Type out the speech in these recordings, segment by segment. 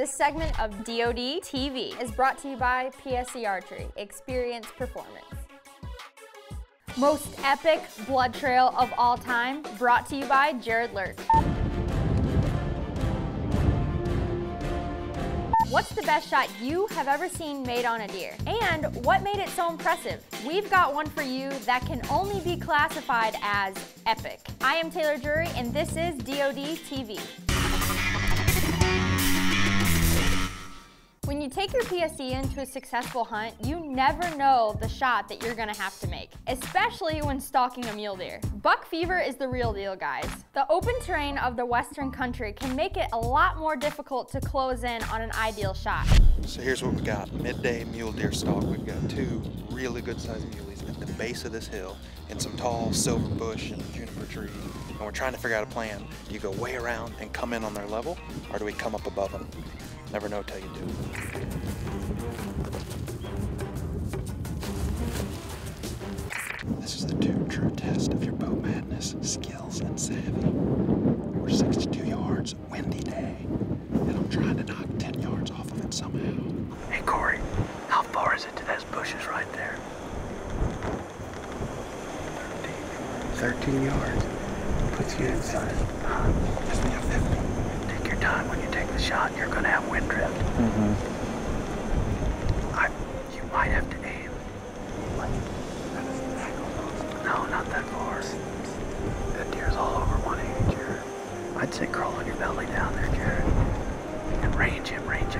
This segment of DoD TV is brought to you by PSE Archery, Experience Performance. Most epic blood trail of all time, brought to you by Jared Lurk. What's the best shot you have ever seen made on a deer? And what made it so impressive? We've got one for you that can only be classified as epic. I am Taylor Drury and this is DoD TV. When you take your PSE into a successful hunt, you never know the shot that you're gonna have to make, especially when stalking a mule deer. Buck fever is the real deal, guys. The open terrain of the western country can make it a lot more difficult to close in on an ideal shot. So here's what we got. Midday mule deer stalk. We've got two really good sized muleys at the base of this hill in some tall silver bush and juniper tree. And we're trying to figure out a plan. Do you go way around and come in on their level, or do we come up above them? Never know till you do. This is the true, true test of your bow madness, skills, and savvy. We're 62 yards, windy day, and I'm trying to knock 10 yards off of it somehow. Hey Corey, how far is it to those bushes right there? 13 yards. Puts you inside. Just be a 50. Take your time when you take the shot. You're gonna have wind drift. Mm-hmm. I, you might have to aim. No, not that far. That deer's all over 180, Jared. I'd say crawl on your belly down there, Jared. And range him, range him.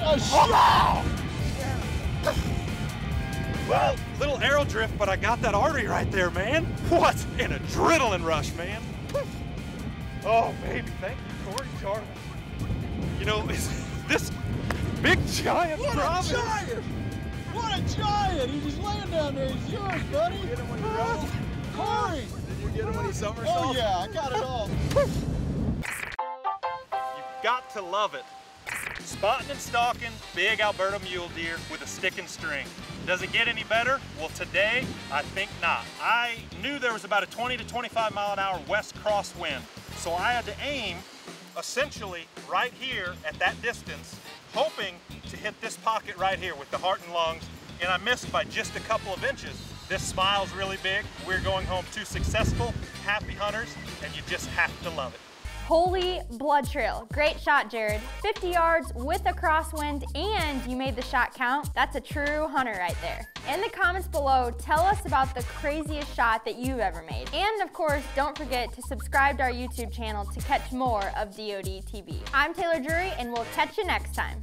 What a shot! Well, little arrow drift, but I got that artery right there, man. What an adrenaline rush, man. Oh, baby, thank you, Corey Charlie. You know, this big giant What promise? a giant! What a giant! He's just laying down there. He's yours, buddy. Get him when he. Corey! Did you get him when he somersaulted? Oh yeah, I got it all. You've got to love it. Spotting and stalking big Alberta mule deer with a stick and string. Does it get any better? Well, today, I think not. I knew there was about a 20 to 25 mile an hour west crosswind, so I had to aim essentially right here at that distance, hoping to hit this pocket right here with the heart and lungs, and I missed by just a couple of inches. This smile's really big. We're going home two successful, happy hunters, and you just have to love it. Holy blood trail. Great shot, Jared. 50 yards with a crosswind and you made the shot count. That's a true hunter right there. In the comments below, tell us about the craziest shot that you've ever made. And of course, don't forget to subscribe to our YouTube channel to catch more of DoD TV. I'm Taylor Drury and we'll catch you next time.